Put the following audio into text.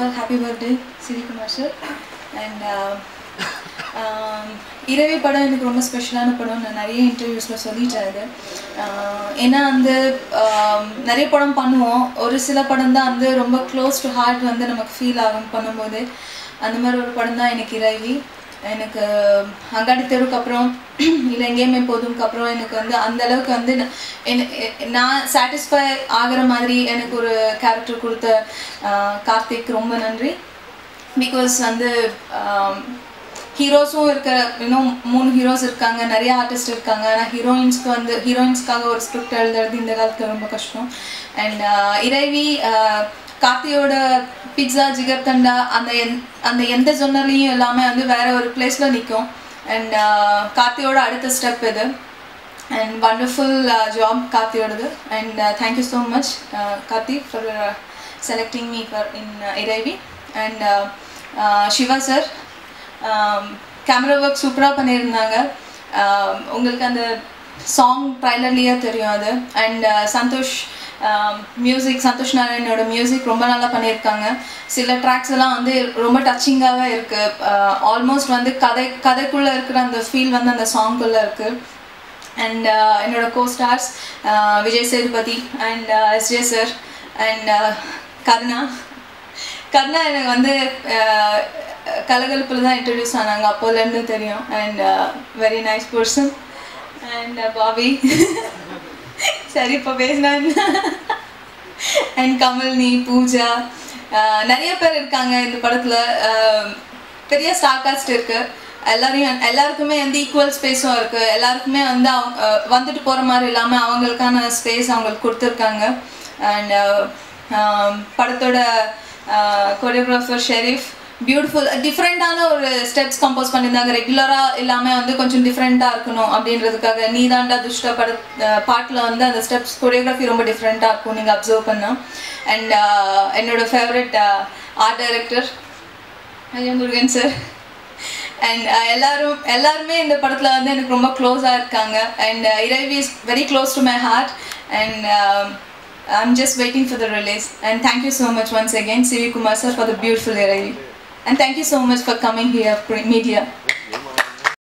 All happy birthday Srikumar sir and Iraivi படம் எனக்கு ரொம்ப ஸ்பெஷலான படம் நான் நிறைய இன்டர்வியூஸில் சொல்லிட்டேன் அது ஏன்னா வந்து நிறைய படம் பண்ணுவோம். ஒரு சில படம் தான் வந்து ரொம்ப க்ளோஸ் டு ஹார்ட் வந்து நமக்கு ஃபீல் ஆகும் பண்ணும்போது. அந்த மாதிரி ஒரு படம் தான் எனக்கு இரவி. எனக்கு அங்காடி தெருவுக்கு அப்புறம் இல்லை எங்கேயுமே போதும்க்கு அப்புறம் எனக்கு வந்து அந்த அளவுக்கு வந்து நான் சாட்டிஸ்ஃபை ஆகிற மாதிரி எனக்கு ஒரு கேரக்டர் கொடுத்த கார்த்திக் ரொம்ப நன்றி. பிகாஸ் வந்து ஹீரோஸும் இருக்கிற இன்னும் மூணு ஹீரோஸ் இருக்காங்க நிறைய ஆர்டிஸ்ட் இருக்காங்க. ஆனால் ஹீரோயின்ஸ்க்கு வந்து ஹீரோயின்ஸ்க்காக ஒரு ஸ்கிரிப்ட் எழுதுறது இந்த காலத்தில் ரொம்ப கஷ்டம். அண்ட் இறைவி கார்த்தியோட பிட்ஸா ஜிகர்தண்டா அந்த எந் அந்த எந்த ஜொன்னர்லையும் எல்லாமே வந்து வேற ஒரு பிளேஸில் நிற்கும் அண்ட் uh, கார்த்தியோட அடுத்த ஸ்டெப் இது. And wonderful job கார்த்தியோடது. And thank you so much Karthi for selecting me for in Iraivi and Siva sir camera work சூப்பராக பண்ணியிருந்தாங்க. Um, உங்களுக்கு அந்த சாங் ட்ரைலர்லேயே தெரியும் அது. And uh, Santhosh Um, music Santhosh நாராயணோட மியூசிக் ரொம்ப நல்லா பண்ணியிருக்காங்க. சில ட்ராக்ஸ் எல்லாம் வந்து ரொம்ப டச்சிங்காகவே இருக்குது ஆல்மோஸ்ட் வந்து கதை கதைக்குள்ளே இருக்கிற அந்த ஃபீல் வந்து அந்த சாங்குள்ளே இருக்குது அண்ட் uh, என்னோட co stars uh, Vijay Sethupathi and SJ sir and Karuna. Karuna எனக்கு வந்து uh, கலகலப்பில் தான் இன்ட்ரடியூஸ் ஆனாங்க. அப்போலேருந்து தெரியும். And very nice person and Bobby. சரி இப்போ பேசினா அண்ட் கமல்னி பூஜா நிறைய பேர் இருக்காங்க இந்த படத்தில். பெரிய ஸ்டார் காஸ்ட் இருக்கு. எல்லாரையும் எல்லாருக்குமே வந்து ஈக்குவல் ஸ்பேஸும் இருக்கு. எல்லாருக்குமே வந்து அவங்க வந்துட்டு போகிற மாதிரி இல்லாமல் அவங்களுக்கான ஸ்பேஸ் அவங்களுக்கு கொடுத்துருக்காங்க. அண்ட் படத்தோட கொரியோகிராஃபர் ஷெரீஃப் பியூட்டிஃபுல் டிஃப்ரெண்ட்டான ஒரு ஸ்டெப்ஸ் கம்போஸ் பண்ணியிருந்தாங்க. ரெகுலராக எல்லாமே வந்து கொஞ்சம் டிஃப்ரெண்ட்டாக இருக்கணும் அப்படின்றதுக்காக. நீதாண்டா துஷ்டா பட பாட்டில் வந்து அந்த ஸ்டெப்ஸ் கொரியோகிராஃபி ரொம்ப டிஃப்ரெண்ட்டாக இருக்கும் நீங்கள் அப்சர்வ் பண்ணால் அண்ட் என்னோட ஃபேவரட் ஆர்ட் டைரக்டர் ஐயா முருகன் சார் அண்ட் எல்லாரும் எல்லாருமே இந்த படத்தில் வந்து எனக்கு ரொம்ப க்ளோஸாக இருக்காங்க. And Iraivi is very close to my heart and I'm just waiting for the release and thank you so much once again CV Kumar sir for the beautiful And thank you so much for coming here, Media.